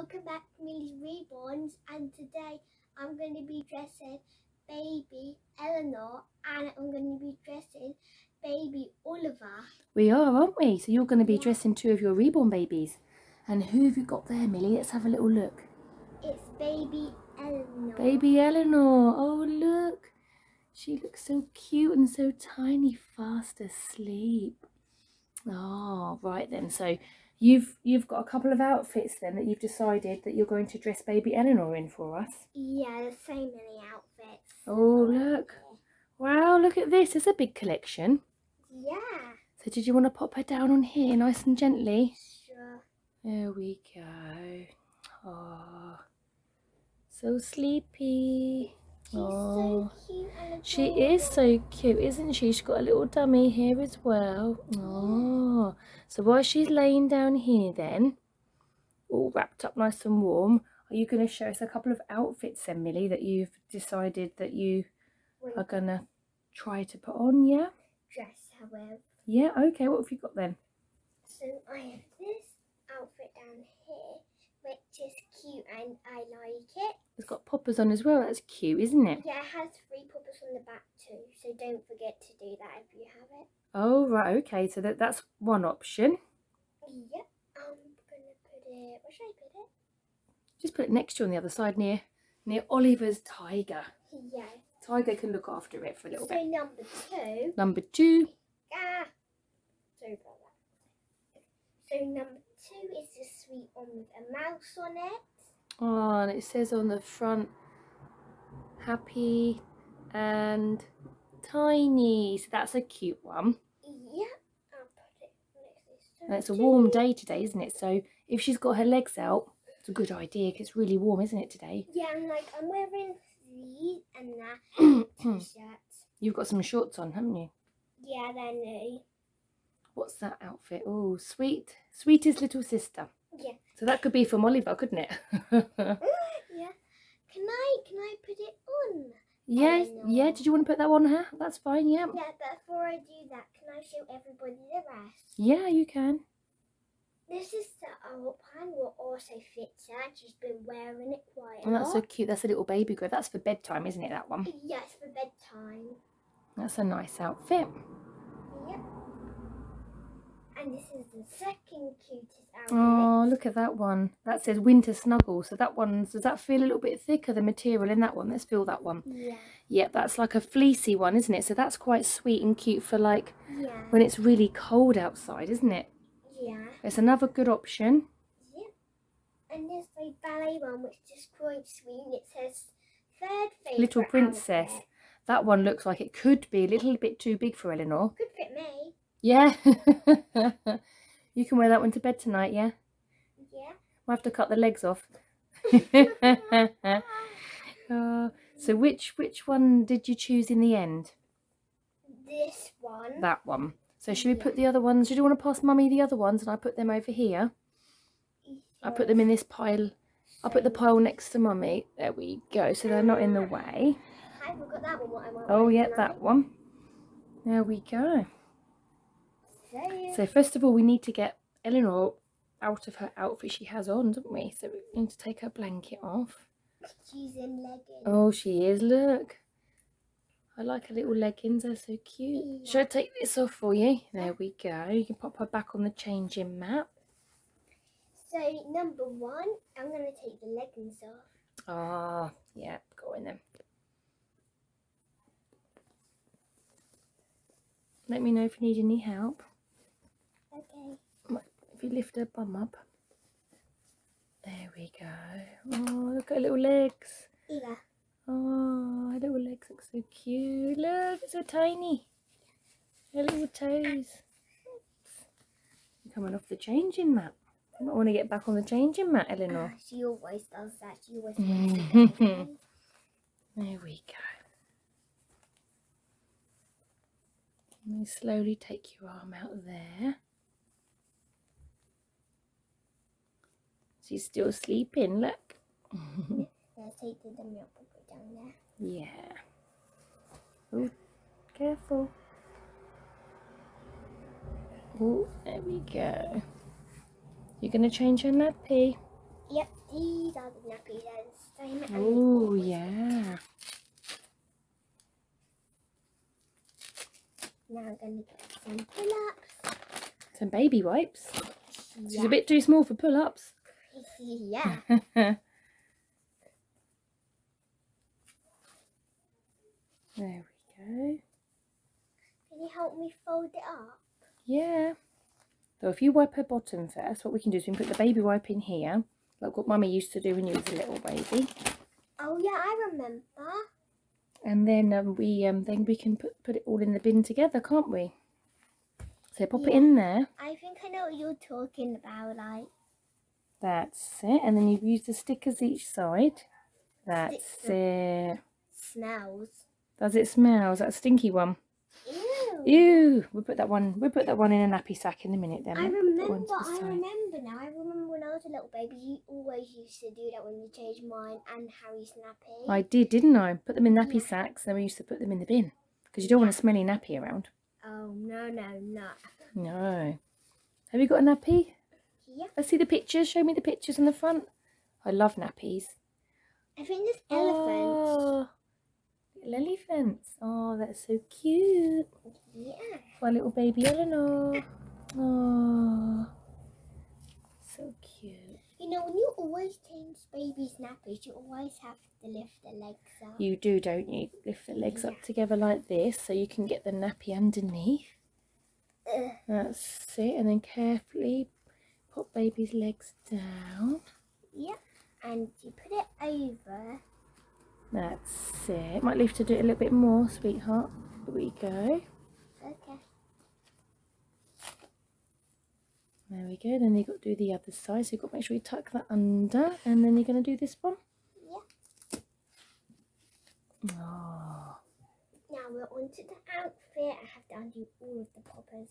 welcome back to Millie's Reborns and today I'm going to be dressing baby Eleanor and I'm going to be dressing baby Oliver. We are, aren't we? So you're going to be Yeah. dressing two of your reborn babies. And who have you got there, Millie? Let's have a little look. It's baby Eleanor. Baby Eleanor. Oh, look. She looks so cute and so tiny, fast asleep. Oh, right then. So you've you've got a couple of outfits then that you've decided that you're going to dress baby Eleanor in for us. Yeah, there's so many outfits. Oh, look. Wow, look at this. It's a big collection. Yeah, So did you want to pop her down on here nice and gently? sure. There we go. Oh, so sleepy. She's Oh, so cute she is so cute, isn't she? She's got a little dummy here as well. Oh, so while she's laying down here, then, all wrapped up nice and warm, are you going to show us a couple of outfits, then, Millie, that you've decided that you When are going to try to put on? Yeah, dress with. yeah. Okay, what have you got then? So I have this outfit down here, is cute and I like it. It's got poppers on as well. That's cute, isn't it? Yeah, it has three poppers on the back too, so don't forget to do that if you have it. Oh, right. Okay, so that that's one option. Yep, I'm gonna put it. Where should I put it? Just put it next to you on the other side near near Oliver's tiger. Yeah. Tiger can look after it for a little So bit. number two. Number two. Ah, sorry about that. So number two is the sweet one with a mouse on it. Oh, and it says on the front, happy and tiny. So that's a cute one. Yeah, I'll put it next to And it's a warm day today, isn't it? So if she's got her legs out, it's a good idea because it's really warm, isn't it, today? Yeah, and like I'm wearing these and that t-shirts. You've got some shorts on, haven't you? Yeah, they're new. What's that outfit? Oh, sweet, sweetest little sister. Yeah. So that could be from Oliver, couldn't it? Mm, yeah. Can I can I put it on? Know. yeah. Did you want to put that on her? That's fine, yeah. Yeah, but before I do that, can I show everybody the rest? Yeah, you can. This is the old pan will also fits her. Just been wearing it quite oh, a And that's so cute. That's a little baby girl. That's for bedtime, isn't it, that one? Yes, for bedtime. That's a nice outfit. Yep. And this is the second cutest outfit. Oh, look at that one. That says winter snuggle. So that one, does that feel a little bit thicker, the material in that one? Let's feel that one. Yeah. Yep, that's like a fleecy one, isn't it? So that's quite sweet and cute for like Yeah. when it's really cold outside, isn't it? Yeah. It's another good option. Yep. And there's the ballet one, which is quite sweet. and It says third favorite. Little princess. outfit. That one looks like it could be a little bit too big for Eleanor. Could fit me. Yeah. you can wear that one to bed tonight, yeah? Yeah. We'll have to cut the legs off. Uh, so which which one did you choose in the end? This one. That one. So should we put the other ones? Did you want to pass mummy the other ones and I put them over here? I put them in this pile. I'll put the pile next to mummy. There we go. So they're not in the way. I forgot that one. What I want. Oh yeah, that one. There we go. So, first of all we need to get Eleanor out of her outfit she has on, don't we? So we need to take her blanket off. she's in leggings. Oh, she is. Look. I like her little leggings. They're so cute. Yeah. Should I take this off for you? There we go. You can pop her back on the changing mat. So number one, I'm gonna take the leggings off. Ah, yeah. Go in then. Let me know if you need any help. If you lift her bum up. There we go. Oh, look at her little legs. Yeah. Oh, her little legs look so cute. Look, it's so tiny. Her little toes. You're coming off the changing mat. You might want to get back on the changing mat, Eleanor. Ah, she always does that. She always. There we go. Let me slowly take your arm out there. She's still sleeping, look. Let's take the milk and put it down there. Yeah. Oh, careful. Oh, there we go. You're going to change her nappy. Yep, these are the nappies same as Oh, yeah. Now I'm gonna get some pull-ups. Some baby wipes. She's a bit too small for pull-ups. yeah. there we go. Can you help me fold it up? Yeah. So if you wipe her bottom first, what we can do is we can put the baby wipe in here, like what Mummy used to do when you was a little baby. Oh yeah, I remember. And then um, we um, then we can put, put it all in the bin together, can't we? So pop it in there. I think I know what you're talking about, like That's it. And then you use the stickers each side. That's Stick it. smells. Does it smell? Is that a stinky one? Ew. Ew. We'll put that one we'll put that one in a nappy sack in a minute then. I We'll put that remember, I remember now. I remember when I was a little baby, you always used to do that when you changed mine and Harry's nappy. I did, didn't I? Put them in nappy Yeah. sacks, then we used to put them in the bin. Because you don't want a smelly nappy around. Oh, no, no, no. No. Have you got a nappy? Yep. Let's see the pictures. Show me the pictures on the front. I love nappies. I think there's elephant. Oh, little elephants. Oh, that's so cute. Yeah. For little baby Eleanor. Oh, so cute. You know, when you always change baby's nappies, you always have to lift the legs up. You do, don't you? Lift the legs up together like this so you can get the nappy underneath. Ugh. That's it. And then carefully put baby's legs down. Yep. And you put it over. That's it. Might leave to do it a little bit more, sweetheart. Here we go. Okay. There we go. Then you've got to do the other side. So you've got to make sure you tuck that under. And then you're going to do this one. Yeah. Oh, Now we're on to the outfit. I have to undo all of the poppers.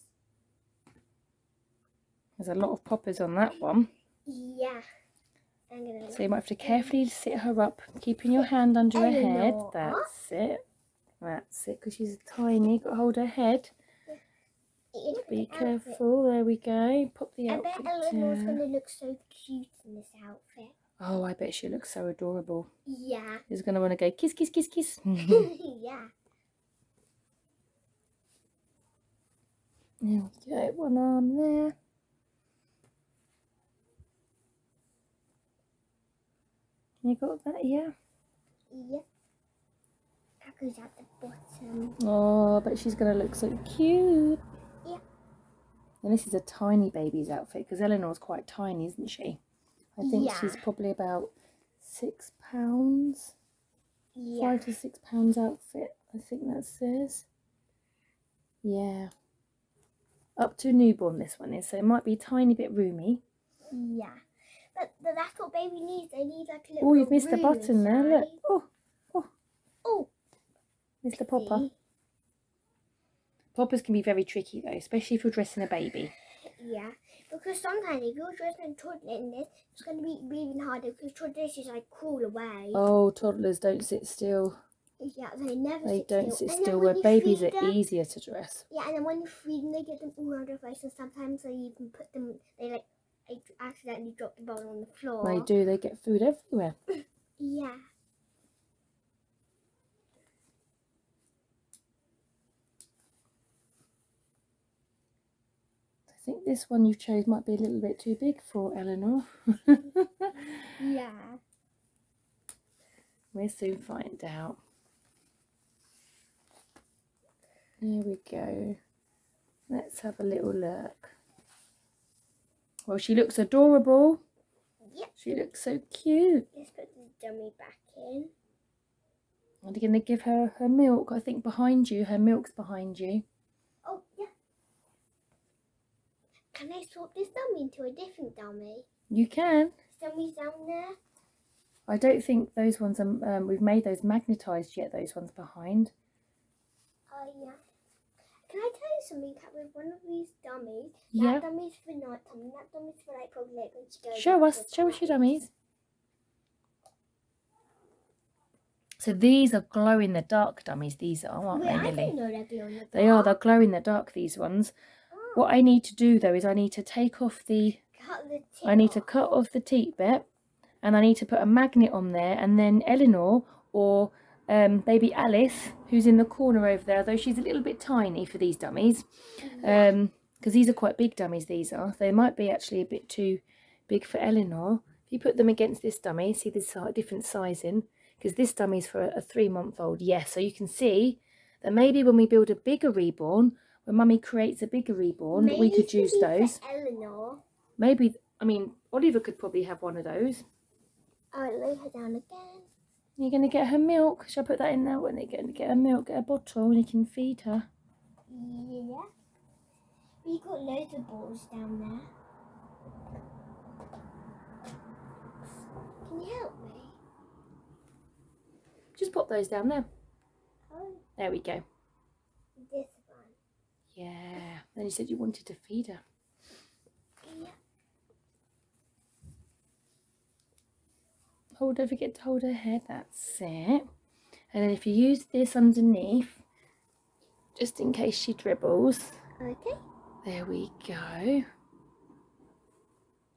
There's a lot of poppers on that one. Yeah. I'm gonna. So you might have to carefully sit her up, keeping your hand under her head. That's it. That's it, because she's tiny. Got to hold her head. Be outfit. careful. There we go. Pop the I bet outfit Eleanor's gonna uh, look so cute in this outfit. Oh, I bet she looks so adorable. Yeah. She's going to want to go kiss, kiss, kiss, kiss. yeah. There we go, one arm there. You got that, yeah? Yep. That goes at the bottom. Oh, but she's going to look so cute. Yeah. And this is a tiny baby's outfit because Eleanor's quite tiny, isn't she? I think she's probably about six pounds, Yeah. five to six pounds outfit. I think that says. Yeah. Up to newborn, this one is. So it might be a tiny bit roomy. Yeah. But that's what baby needs. They need like a little Oh, you've missed the button there. Look. inside. Oh, oh, Oh. Mr. popper. Poppers can be very tricky though, especially if you're dressing a baby. Yeah. Because sometimes if you're dressing a toddler in this, it's going to be even harder because toddlers just like crawl away. Oh, toddlers don't sit still. Yeah, they never They sit don't still. sit still. Where babies are them- easier to dress. Yeah, and then when you feed them, they get them all over the place, and sometimes they even put them. They like they accidentally drop the bowl on the floor. They do. They get food everywhere. Yeah. I think this one you chose might be a little bit too big for Eleanor. Yeah. we'll soon find out. There we go. Let's have a little look. Well, she looks adorable. Yep. She looks so cute. Let's put the dummy back in. Are they going to give her her milk? I think behind you. Her milk's behind you. Oh yeah. Can I swap this dummy into a different dummy? You can. Dummy's down there. I don't think those ones are, um, we've made those magnetised yet, those ones behind. Oh yeah. Can I tell you something? Kat, With one of these dummies, Yeah. that dummy's for night time, and that dummy's for like probably like when she goes. Show us, show us your dummies. So these are glow in the dark dummies, these are, aren't Wait, I they, Lily? know they're glow in the They are, they're glow in the dark, these ones. Oh, What I need to do though is I need to take off the, cut the I need to cut off the teat bit and I need to put a magnet on there and then Eleanor or um, baby Alice who's in the corner over there though she's a little bit tiny for these dummies. Um because these are quite big dummies these are. They might be actually a bit too big for Eleanor. If you put them against this dummy see this different sizing? Because this dummy's for a, a three month old yes. So you can see that maybe when we build a bigger reborn when mummy creates a bigger reborn Maybe we could use those. Eleanor. maybe I mean Oliver could probably have one of those. Alright, lay her down again. You're going to get her milk. Shall I put that in there when they're going to get her milk? Get a bottle and you can feed her. Yeah. We got loads of balls down there. Can you help me? Just pop those down there. Oh, There we go. this one. Yeah. Then you said you wanted to feed her. Hold, don't forget to hold her head. That's it. And then if you use this underneath, just in case she dribbles. Okay. There we go.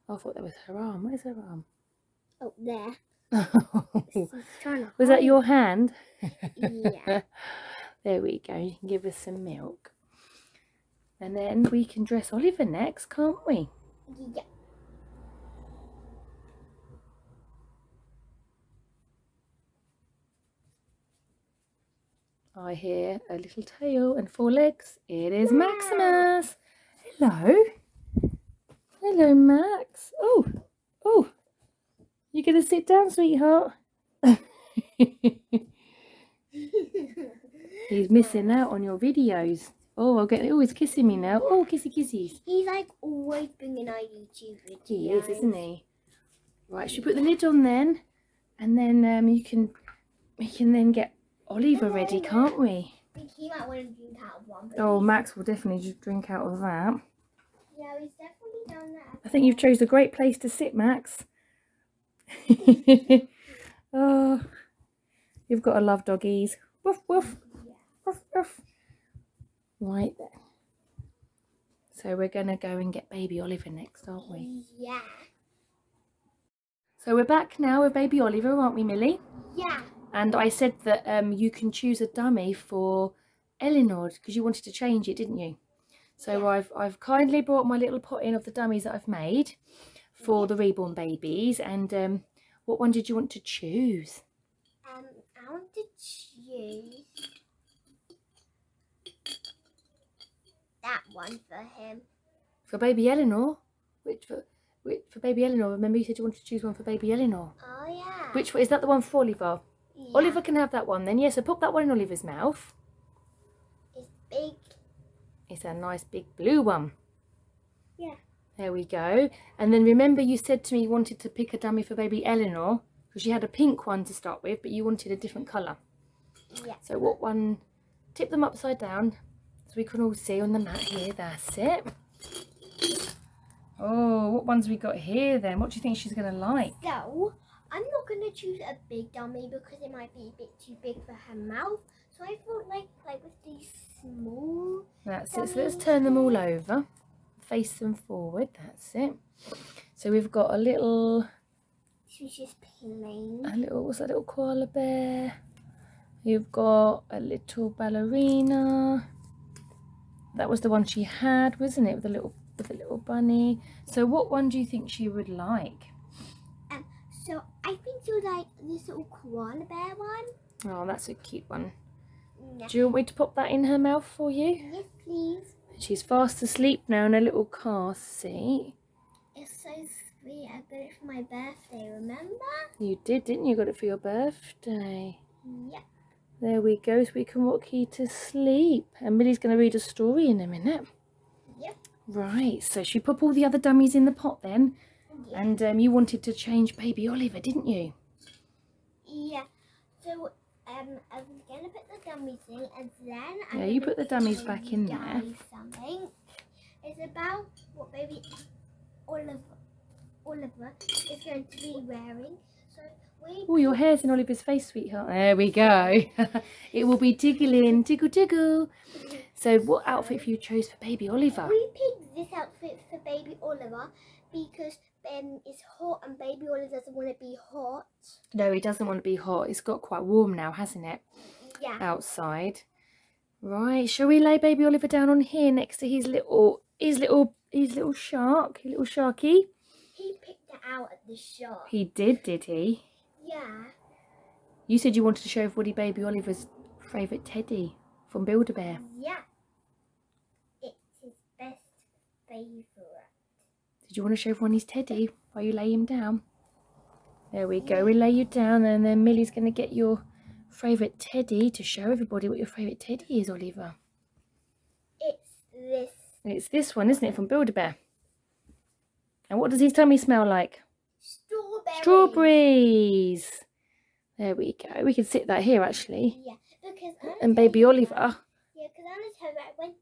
Oh, I thought that was her arm. Where's her arm? Oh, there. Was She's trying to that your hand? Yeah. there we go. You can give us some milk. And then we can dress Oliver next, can't we? Yeah. I hear a little tail and four legs. It is Maximus. Hello. Hello, Max. Oh, oh. You gonna sit down, sweetheart? He's missing out on your videos. Oh, I'll get. Oh, he's kissing me now. Oh, kissy kissies. He's like always bringing our YouTube videos. He is, isn't he? Right, should we put the lid on then? And then um, you can, we can then get Oliver ready, can't we? He might want to drink out of one. Oh, Max will definitely just drink out of that. Yeah, he's definitely done that. I think you've chose a great place to sit, Max. oh, you've got to love doggies. Woof woof. Woof woof. Right then. So we're gonna go and get baby Oliver next, aren't we? Yeah. So we're back now with baby Oliver, aren't we, Millie? Yeah. And I said that um, you can choose a dummy for Eleanor because you wanted to change it, didn't you? So. I've I've kindly brought my little pot in of the dummies that I've made for the reborn babies. And um, what one did you want to choose? Um, I want to choose that one for him. For baby Eleanor? Which for which, for baby Eleanor? Remember you said you wanted to choose one for baby Eleanor. Oh yeah. Which is that? The one for Oliver? Yeah. Oliver can have that one then. Yeah. So pop that one in Oliver's mouth. It's big. It's a nice big blue one. Yeah. There we go. And then remember you said to me you wanted to pick a dummy for baby Eleanor because she had a pink one to start with, but you wanted a different colour. Yeah. So what one? Tip them upside down so we can all see on the mat here. That's it. Oh, what ones we got here then? What do you think she's going to like? So I'm not gonna choose a big dummy because it might be a bit too big for her mouth. So I thought like like with these small. That's it. So let's turn them all over. Face them forward. That's it. So we've got a little She's just plain. a little what's that little koala bear you've got a little ballerina that was the one she had wasn't it with a little with a little bunny so what one do you think she would like. So I think you like this little koala bear one. oh that's a cute one Yeah. do you want me to pop that in her mouth for you Yes, please. she's fast asleep now in a little car seat It's so sweet. I got it for my birthday. Remember? you did didn't you got it for your birthday Yeah. there we go so we can rock you to sleep and Millie's going to read a story in a minute Yep. Right, so she pop all the other dummies in the pot then? Yeah. And um, you wanted to change baby Oliver, didn't you? Yeah. So um, I was gonna put the dummies in, and then I'm Yeah, you put the dummies back in there. Something. It's about what baby Oliver Oliver is going to be wearing. So. Oh, your hair's in Oliver's face, sweetheart. There we go. it will be tickling, tickle, tickle. So what outfit have you chose for baby Oliver? We picked this outfit for baby Oliver because um, it's hot and baby Oliver doesn't want to be hot. No, he doesn't want to be hot. It's got quite warm now, hasn't it? Yeah. Outside. Right, shall we lay baby Oliver down on here next to his little his little his little shark, his little sharky? He picked it out at the shop. He did, did he? Yeah. You said you wanted to show everybody baby Oliver's favourite teddy from Build-A-Bear. Yeah. It's his best favourite. Did you want to show everyone his teddy while you lay him down? There we go. We lay you down and then Millie's going to get your favourite teddy to show everybody what your favourite teddy is, Oliver. It's this. It's this one, isn't it, from Build-A-Bear? And what does his tummy smell like? Strawberry. Strawberries. There we go. We can sit that here, actually. Yeah, because Anna And baby Oliver. that- Yeah, because Anna told me I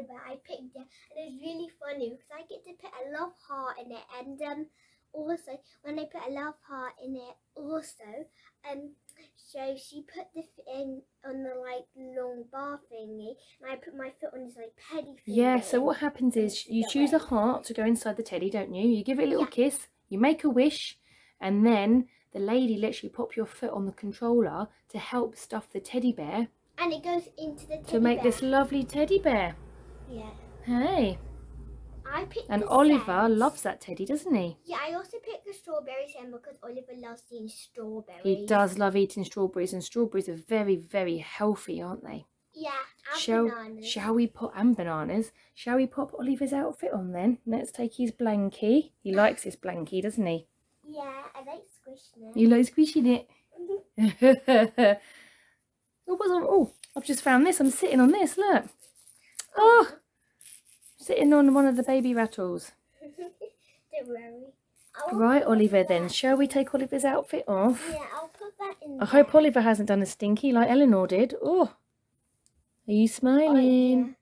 bear, I picked it, and it was really funny because I get to put a love heart in it, and um, also when I put a love heart in it, also um, so she put the in on the like long bar thingy, and I put my foot on this like petty. Yeah, so what happens is you choose a heart to go inside the teddy, don't you? You give it a little Yeah. kiss, you make a wish, and then the lady lets you pop your foot on the controller to help stuff the teddy bear and it goes into the teddy to make bear. this lovely teddy bear. Yeah, Hey, I picked. and Oliver scent. loves that teddy, doesn't he? Yeah, I also picked the strawberry scent because Oliver loves eating strawberries. He does love eating strawberries, and strawberries are very, very healthy, aren't they? Yeah, and Shall, bananas. shall we put and bananas? Shall we pop Oliver's outfit on then? Let's take his blankie. He likes his blankie, doesn't he? Yeah, I like squishing it. You like squishing it. oh, what's on? Oh, I've just found this. I'm sitting on this. Look. Oh, sitting on one of the baby rattles. Don't worry. I'll Right, Oliver. that- Then shall we take Oliver's outfit off? Yeah, I'll put that in. I hope. Oliver hasn't done a stinky like Eleanor did. Oh, are you Oh, smiling?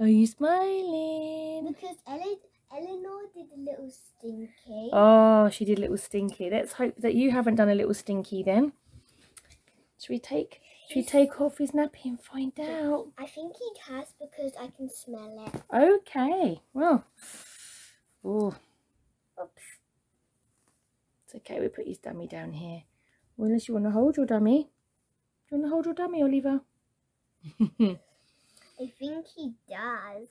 Are you smiling? Because Ele- Eleanor did a little stinky. Oh, she did a little stinky. Let's hope that you haven't done a little stinky then. Should we take? Should we take off his nappy and find out? I think he has because I can smell it. Okay. Well. Oh, Oops. it's okay. We put his dummy down here. Well, unless you want to hold your dummy. Do you want to hold your dummy, Oliver? I think he does.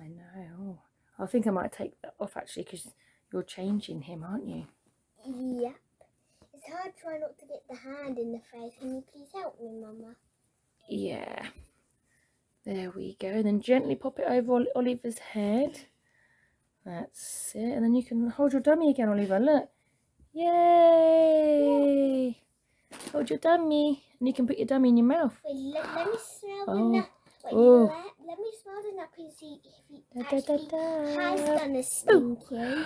I know. Oh, I think I might take that off actually because you're changing him, aren't you? Yep. Hard trying not to get the hand in the face. Can you please help me, Mama? Yeah. There we go. And then gently pop it over Oliver's head. That's it. And then you can hold your dummy again, Oliver. Look. Yay! Hold your dummy. And you can put your dummy in your mouth. Wait, let, let me smell Oh. the nap. Wait, Oh. let, let me smell the nappy and see if he Da, da, da, actually da. has done a stinky.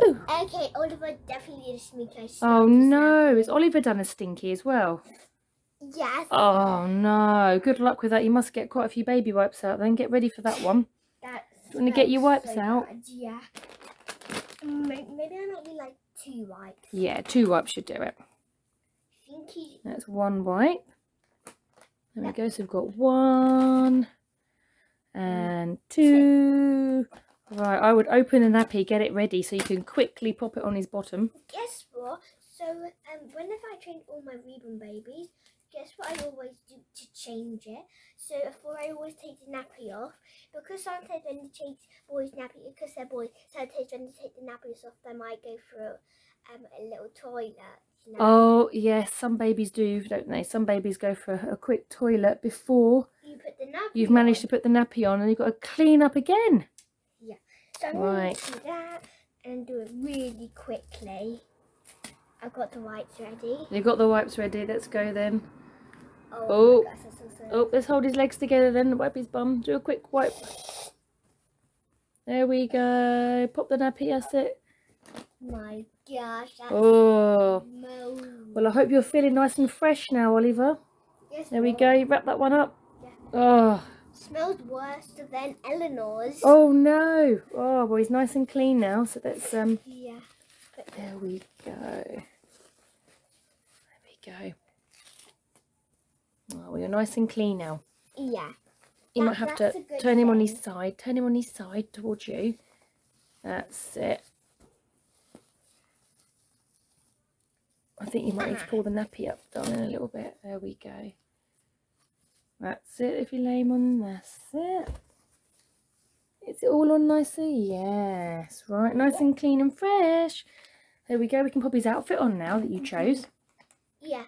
Okay, Oliver definitely did a stinky. Oh no. Has Oliver done a stinky as well? Yes. Oh no. Good luck with that. You must get quite a few baby wipes out then. Get ready for that one. That Do you wanna get your wipes so out? bad, Yeah. Mm, maybe, maybe I might be like two wipes. Yeah, two wipes should do it. Stinky. That's one wipe. There we go. So we've got one mm. and two. Right, I would open the nappy, get it ready so you can quickly pop it on his bottom. Guess what? So, um, whenever I train all my reborn babies, guess what I always do to change it? So, before I always take the nappy off, because sometimes when you take boys' nappy, because they're boys, sometimes when you take the nappies off, they might go through um, a little toilet. You know? Oh, yes, some babies do, don't they? Some babies go for a quick toilet before you put the nappy you've managed to put the nappy on and you've got to clean up again. So, I'm Right. going to do that and do it really quickly. I've got the wipes ready. You've got the wipes ready. Let's go then. Oh, Oh. gosh. Oh, let's hold his legs together then. Wipe his bum. Do a quick wipe. There we go. Pop the nappy. That's it. My gosh, that's Oh. Well, I hope you're feeling nice and fresh now, Oliver. Yes, There we go. You wrap that one up. Yeah. Oh smells worse than Eleanor's. Oh no! Oh well, he's nice and clean now. So that's um. Yeah. But there we go. There we go. Oh, well, you're nice and clean now. Yeah. You that, might have to turn thing. him on his side. Turn him on his side towards you. That's it. I think you might ah. need to ah. pull the nappy up, darling, a little bit. There we go. That's it. If you lay him on, that's it. Is it all on nicely? Yes. Right, nice and clean and fresh. There we go. We can pop his outfit on now that you chose. Yeah.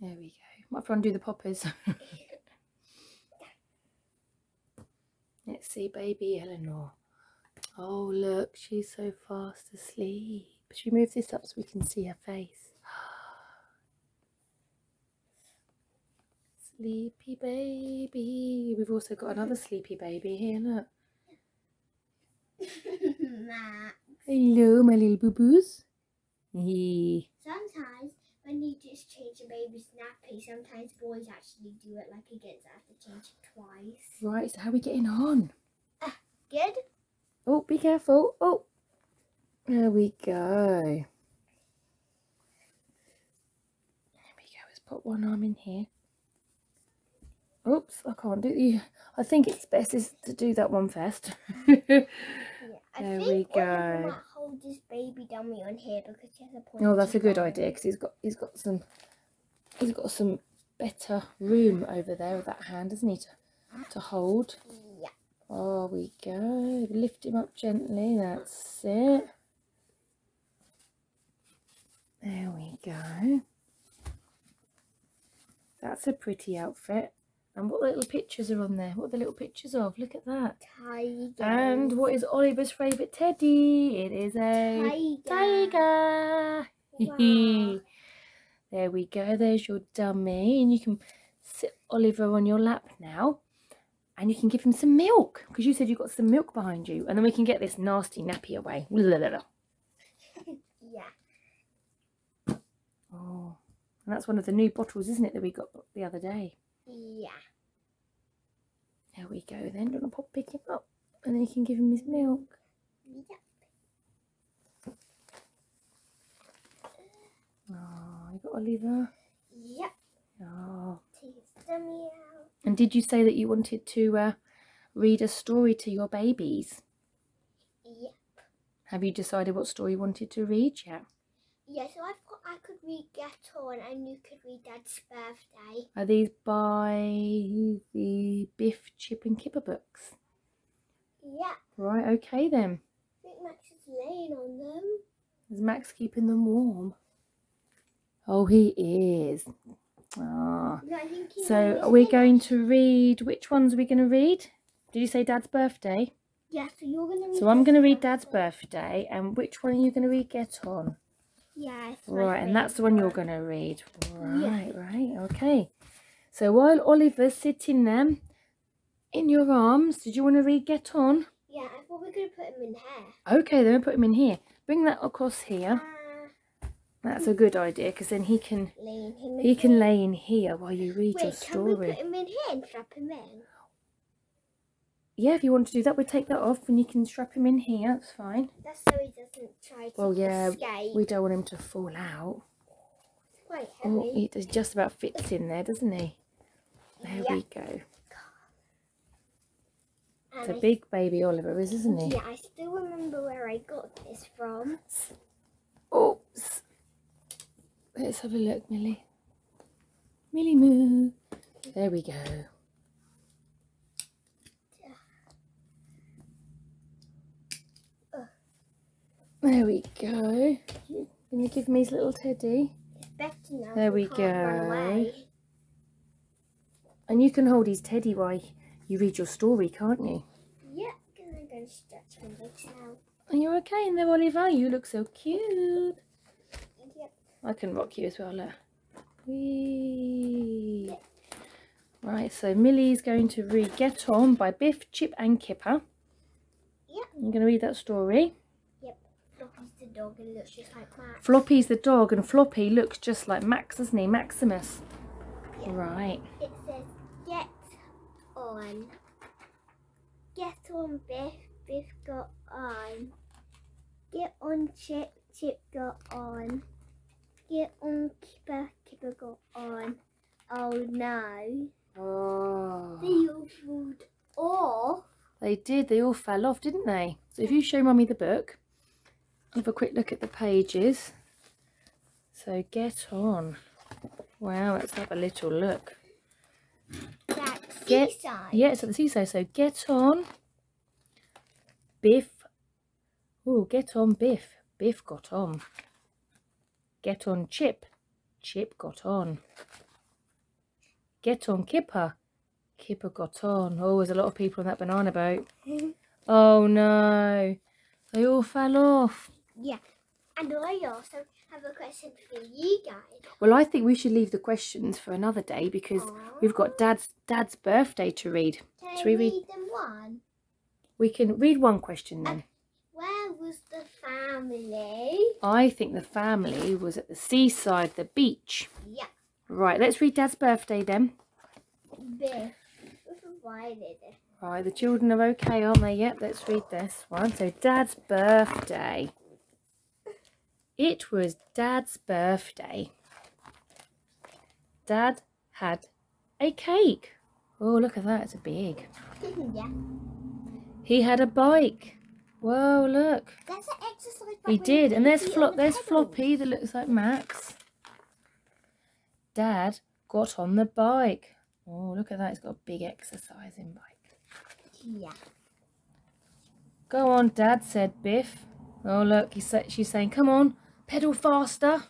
There we go. Might have to undo the poppers. Let's see, baby Eleanor. Oh, look, she's so fast asleep. Should we move this up so we can see her face? Sleepy baby. We've also got another sleepy baby here, look. Max. Hello, my little boo-boos. Sometimes when you just change a baby's nappy, sometimes boys actually do it like against have to change it twice. Right, so how are we getting on? Ah, good? Oh, be careful. Oh, there we go. There we go. Let's put one arm in here. Oops, I can't do the. I think it's best is to do that one first. Yeah. There we go. hold this baby dummy on here because he has a point. oh, that's a good idea because he's got he's got some he's got some better room over there with that hand, doesn't he, to, to hold. Yeah. Oh, we go. Lift him up gently. That's it. There we go. That's a pretty outfit. And what little pictures are on there? What are the little pictures of? Look at that. Tiger. And what is Oliver's favourite teddy? It is a tiger. Wow. there we go. There's your dummy. And you can sit Oliver on your lap now. And you can give him some milk. Because you said you've got some milk behind you. And then we can get this nasty nappy away. Yeah. Oh. And that's one of the new bottles, isn't it, that we got the other day? Yeah. There we go then. Do you want to pop pick him up? And then you can give him his milk. Yeah. Oh, you got Oliver. Yep. Oh. Take his dummy out. And did you say that you wanted to uh, read a story to your babies? Yep. Have you decided what story you wanted to read yet? Yeah, so I've got I could read Get On and you could read Dad's birthday. Are these by the Biff, Chip and Kipper books? Yeah. Right, okay then. I think Max is laying on them. Is Max keeping them warm? Oh, he is. Ah. No, I So are we going to read, which ones are we going to read? Did you say Dad's birthday? Yeah, so you're gonna read So I'm going to read Dad's Dad's birthday and which one are you going to read Get On? Yeah, Right, and that's the one you're going to read. Yeah. Right, right, okay. So while Oliver's sitting there in your arms, did you want to read Get On? Yeah, I thought we were gonna put him in here. Okay, then we'll put him in here. Bring that across here. Uh, That's a good idea because then he can he can here. lay in here while you read your Wait, can we story. put him in here and strap him in? Yeah, if you want to do that, we'll take that off and you can strap him in here. That's fine. That's so he doesn't try to Well, yeah, escape. We don't want him to fall out. It's quite heavy. Oh, he just about fits in there, doesn't he? There yeah. we go. It's a big baby Oliver, is, isn't he? Yeah, I still remember where I got this from. Oops. Let's have a look, Millie. Millie moo. There we go. There we go. Can you give me his little teddy? Now. There we he can't run go. And you can hold his teddy while you read your story, can't you? Yeah, and I'm going to stretch my legs now. Are you okay in there, Oliver? You look so cute. Yep. I can rock you as well, look. Whee. Right, so Millie's going to read Get On by Biff, Chip and Kipper. Yep. I'm going to read that story. Yep. Floppy's the dog and looks just like Max. Floppy's the dog and Floppy looks just like Max, doesn't he? Maximus. Yeah. Right. It says, get on. Get on, Biff. Biff got on. Get on, Chip. Chip got on. Get on, Kipper. Kipper got on. Oh no. Oh. They all rolled off. They did. They all fell off, didn't they? So if you show mummy the book, have a quick look at the pages. So get on. Wow, let's have a little look. That's Get- seaside. Yeah, it's at the seaside. So get on. Biff. Oh, get on Biff. Biff got on. Get on Chip. Chip got on. Get on Kipper. Kipper got on. Oh, there's a lot of people on that banana boat. Oh no. They all fell off. Yeah. And I also have a question for you guys. Well, I think we should leave the questions for another day because we've got Dad's Dad's birthday to read. Can Should we read read? them one? We can read one question then. Uh, where was the family? I think the family was at the seaside, the beach. Yeah. Right, let's read Dad's birthday then. Biff. Who provided it? Right, the children are okay, aren't they? Yep, let's read this one. So, Dad's birthday. It was Dad's birthday. Dad had a cake. Oh, look at that, it's a big. yeah. He had a bike. Whoa, look. That's an exercise. bike. He did, and there's Daisy Flop. on the There's. Floppy that looks like Max. Dad got on the bike. Oh, look at that! It's got a big exercising bike. Yeah. Go on, Dad," said Biff. Oh, look, he said she's saying, "Come on, pedal faster."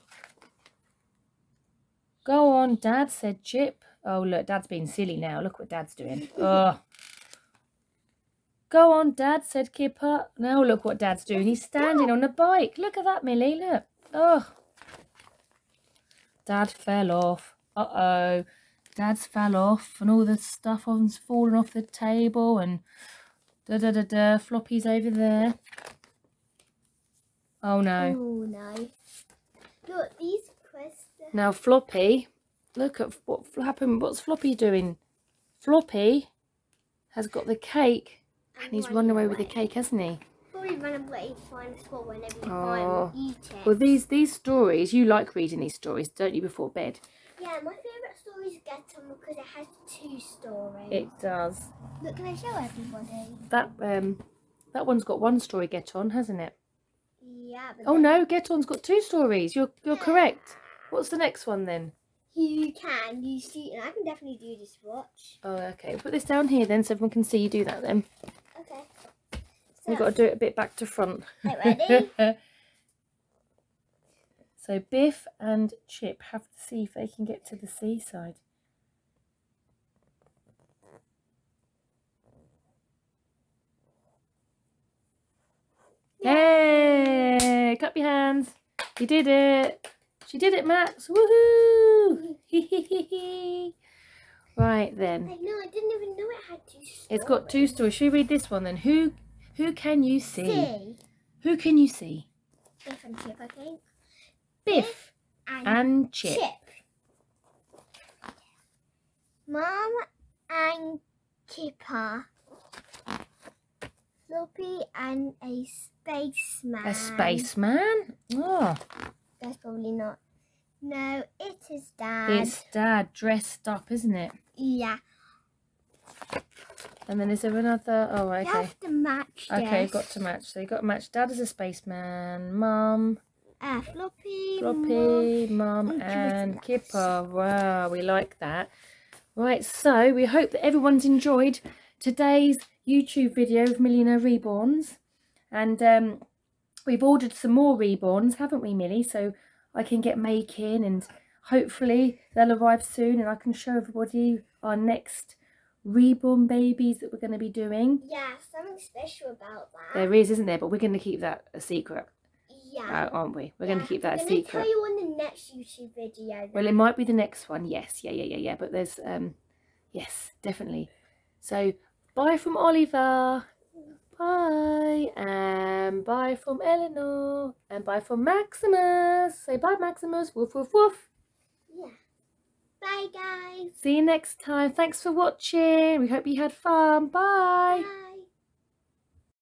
Go on, Dad," said Chip. Oh, look, Dad's being silly now. Look what Dad's doing. Oh. Go on, Dad, said Kipper. Now look what Dad's doing. He's standing on a bike. Look at that, Millie. Look. Oh. Dad fell off. Uh-oh. Dad's fell off and all the stuff on's fallen off the table and da-da-da-da. Floppy's over there. Oh, no. Oh no. Look, these questions. Now Floppy, look at what happened. What's Floppy doing? Floppy has got the cake and he's run away with the cake, hasn't he? Probably run away to find a spot whenever you Oh. eat it. Well, these these stories you like reading these stories, don't you? Before bed, Yeah, my favourite story is Get On because it has two stories. it does. Look, can I show everybody? That um, that one's got one story. Get on, hasn't it? Yeah. Oh no, Get On's got two stories. You're you're correct. What's the next one then? You can. You see, and I can definitely do this. Watch. Oh, okay. Put this down here then, so everyone can see you do that. Then Okay. you've got to do it a bit back to front. Ready? so Biff and Chip have to see if they can get to the seaside. Yay! Clap your hands. You did it. She did it, Max. Woohoo! right then. I know. I didn't even know it had two stories. It's got two stories. Should we read this one then? Who who can you see? See. Who can you see? Biff and Chip, I think. Biff And, and Chip. Mom and Kipper. Floppy and a spaceman. A spaceman? Oh, That's probably not. No, it is Dad. it's Dad dressed up, isn't it? Yeah. And then is there another? Oh, You okay. have to match this. Okay, got to match. So you got to match. Dad is a spaceman. Mum, Uh, floppy. Floppy, Mum, and. Kipper. Wow, we like that. Right, so we hope that everyone's enjoyed today's YouTube video of Millionaire Reborns. And um, we've ordered some more reborns, haven't we, Millie? So I can get making and hopefully they'll arrive soon and I can show everybody our next reborn babies that we're going to be doing. Yeah, something special about that. There is, isn't there? But we're going to keep that a secret, yeah. uh, aren't we? We're going to keep that a I'm gonna secret. tell you on the next YouTube video. Well, it might be the next one. Yes, yeah, yeah, yeah, yeah. But there's, um, yes, definitely. So, bye from Oliver. Bye. And bye from Eleanor. And bye from Maximus. Say bye, Maximus. Woof, woof, woof. Yeah. Bye, guys. See you next time. Thanks for watching. We hope you had fun. Bye. Bye.